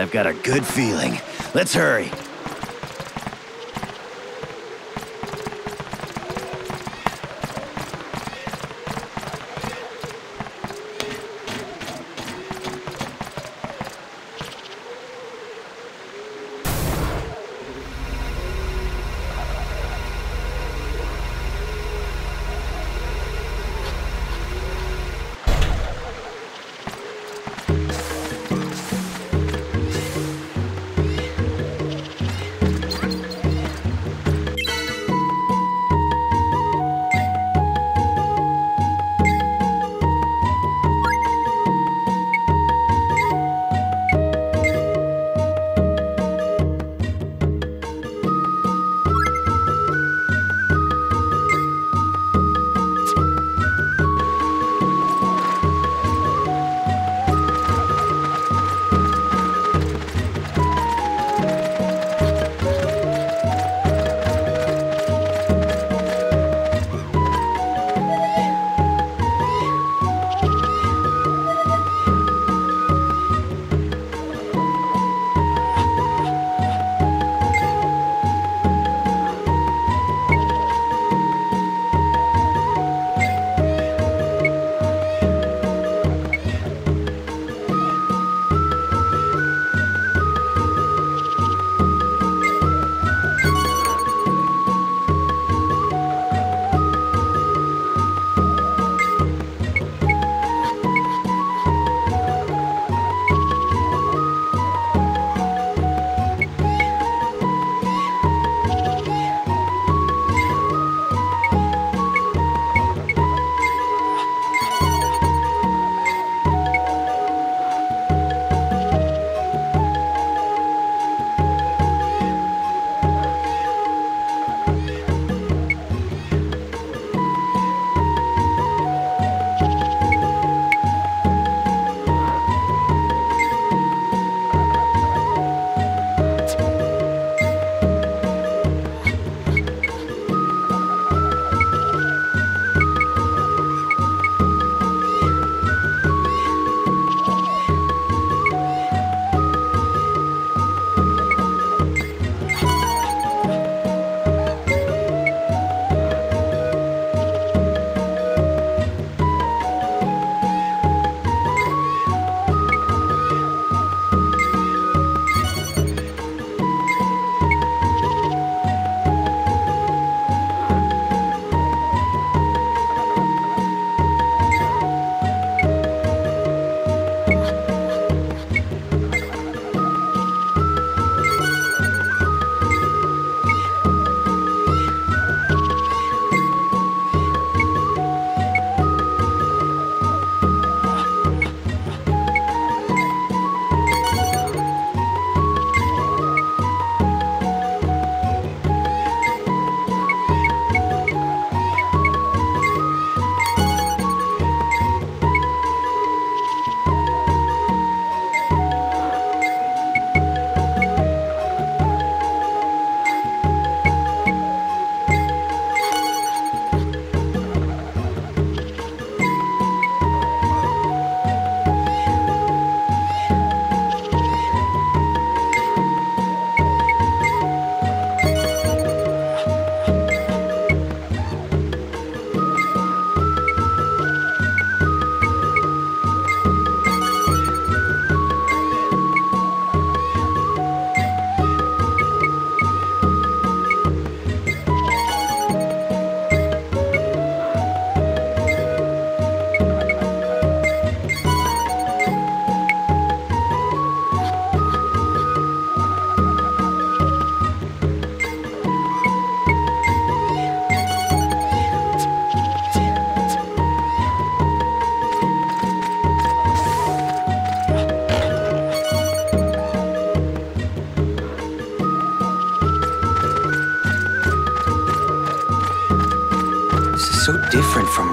I've got a good feeling. Let's hurry.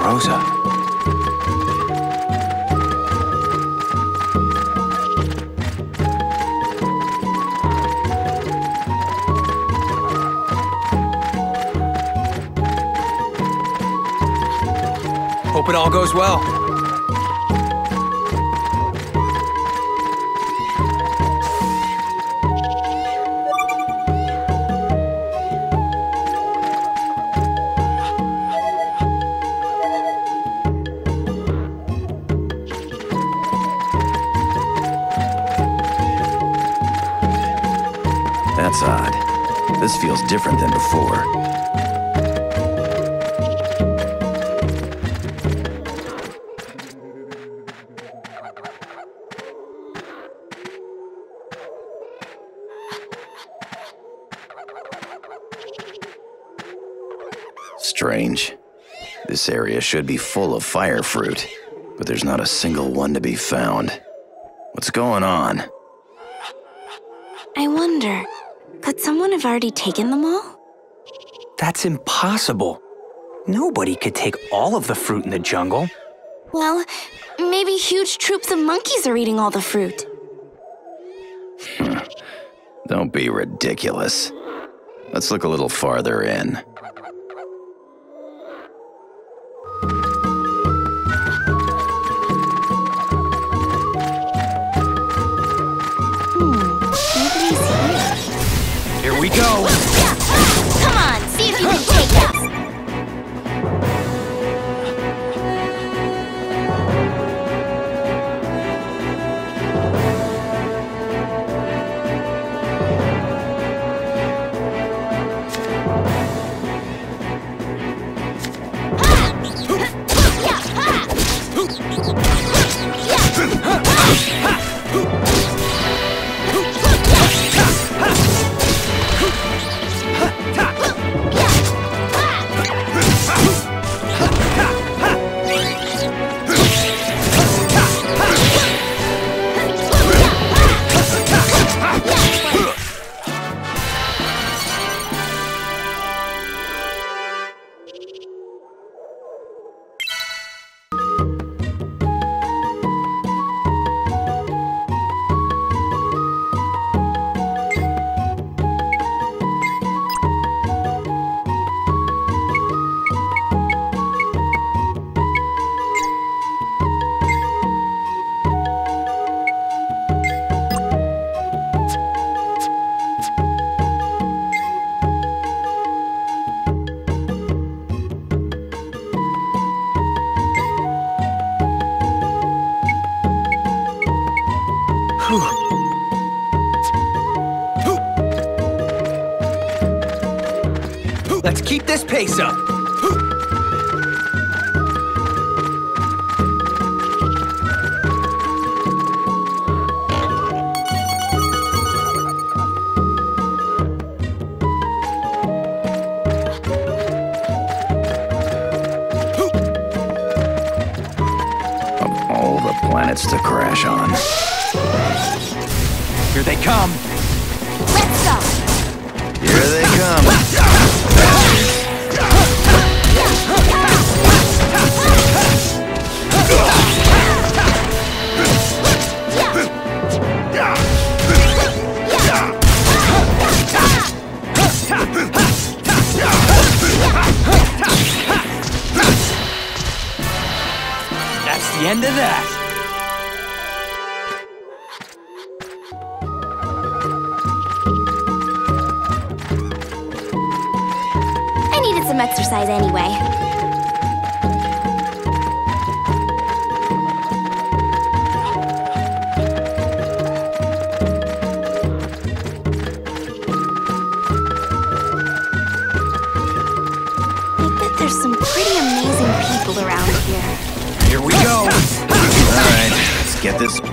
Rosa. Hope it all goes well. Feels different than before. Strange. This area should be full of fire fruit, but there's not a single one to be found. What's going on? I wonder, could someone have already taken them all? That's impossible. Nobody could take all of the fruit in the jungle. Well, maybe huge troops of monkeys are eating all the fruit. Don't be ridiculous. Let's look a little farther in. Come on, see if you can Let's keep this pace up. Of all the planets to crash on. Here they come. Let's go. Here they come. That's the end of that. Some exercise anyway. I bet there's some pretty amazing people around here. Here we go. All right, let's get this.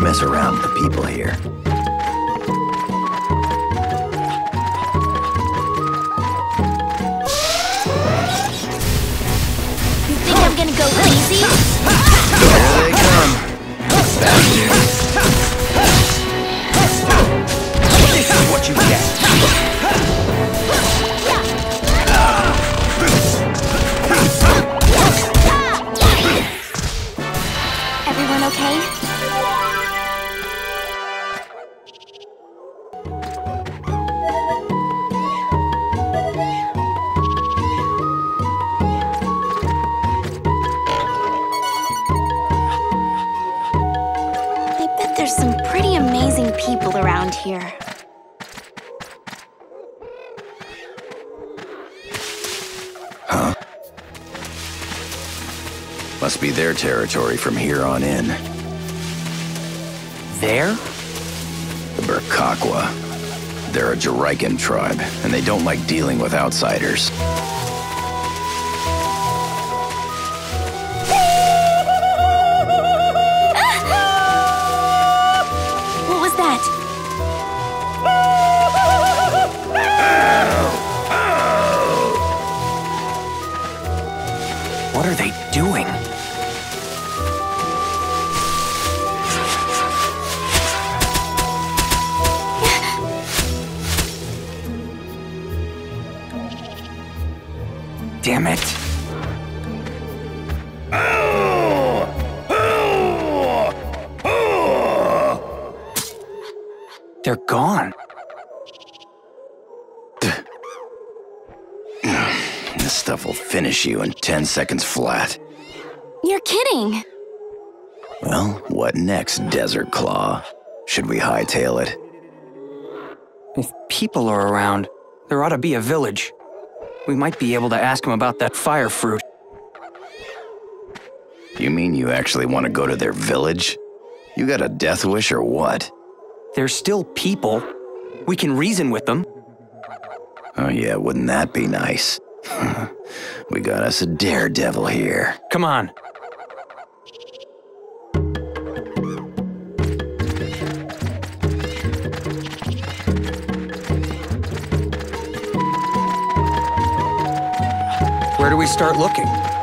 Mess around with the people here. People around here. Must be their territory from here on in. There? The Burkaqua. They're a Juraikan tribe, and they don't like dealing with outsiders. Damn it. They're gone. This stuff will finish you in 10 seconds flat. You're kidding. Well, what next, Desert Claw? Should we hightail it? If people are around, there ought to be a village. We might be able to ask them about that fire fruit. You mean you actually want to go to their village? You got a death wish or what? They're still people. We can reason with them. Oh, yeah, wouldn't that be nice? we got us a daredevil here. Come on. we start looking?